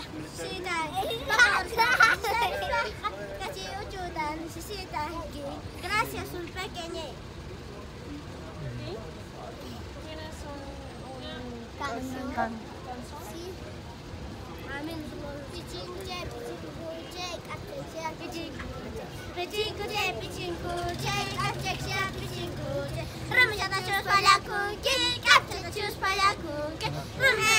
dan sisita Kasih ucu sisi sisita Gracias un pequeño Amin